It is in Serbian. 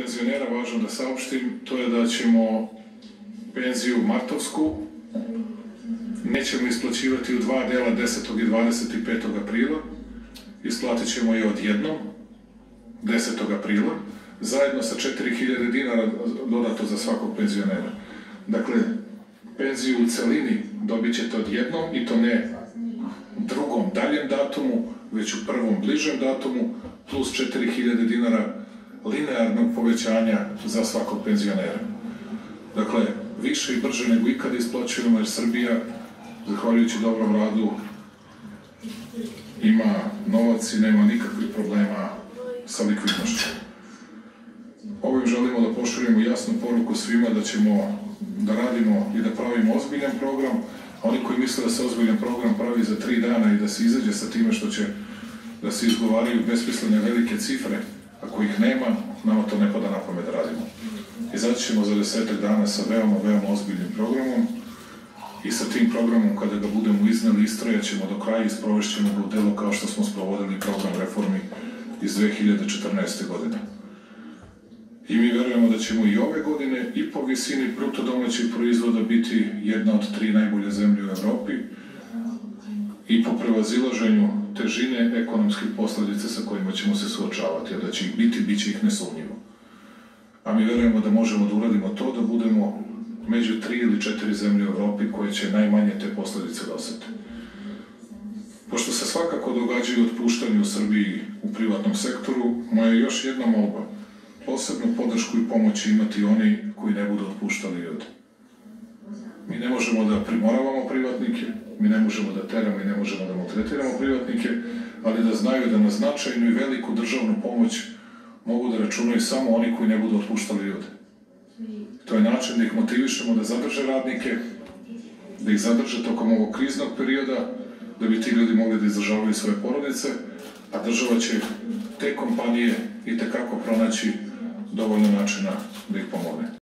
Penzionera važno da saopštim, to je da ćemo penziju martovsku nećemo isplaćivati u dva dela 10. i 25. aprila, isplatit ćemo je odjednom 10. aprila, zajedno sa 4000 dinara dodato za svakog penzionera. Dakle, penziju u celini dobit ćete odjednom i to ne drugom daljem datumu, već u prvom bližem datumu, plus 4000 dinara linearnog povećanja za svakog penzionera. Dakle, više i brže nego ikada isplaćujemo jer Srbija, zahvaljujući dobrom radu, ima novac i nema nikakvih problema sa likvidnošću. Ovim želimo da pošaljemo jasnu poruku svima da ćemo da radimo i da pravimo ozbiljan program, a oni koji misle da se ozbiljan program pravi za tri dana i da se izađe sa time što će da se izgovaraju besmislene velike cifre, ako ih nema, nama to ne pada na pamet da radimo. Izaći ćemo za desetak dana sa veoma, veoma ozbiljnim programom i sa tim programom, kada ga budemo izneli, istrajat ćemo do kraja i sprovešćemo ga u delo kao što smo sprovodili program reformi iz 2014. godine. I mi verujemo da ćemo i ove godine i po visini bruto domaćeg proizvoda biti jedna od tri najbolje zemlje u Evropi i po prevazilaženju težine ekonomskih posledica sa kojima ćemo se suočavati, a da će ih biti, bit će ih nesumnjivo. A mi verujemo da možemo da uradimo to, da budemo među tri ili četiri zemlje u Evropi koje će najmanje te posledice dosete. Pošto se svakako događaju otpuštanje u Srbiji u privatnom sektoru, moja je još jedna molba. Posebnu podršku i pomoć imati oni koji ne budu otpuštali ljude. Mi ne možemo da primoravamo privatnike, mi ne možemo da teramo i ne možemo da maltretiramo privatnike, ali da znaju da na značajnu i veliku državnu pomoć mogu da računaju samo oni koji ne budu otpuštali ljude. To je način da ih motivišemo da zadrže radnike, da ih zadrže tokom ovog kriznog perioda, da bi ti ljudi mogli da izdržavaju svoje porodice, a država će te kompanije i tekako pronaći dovoljno načina da ih pomogne.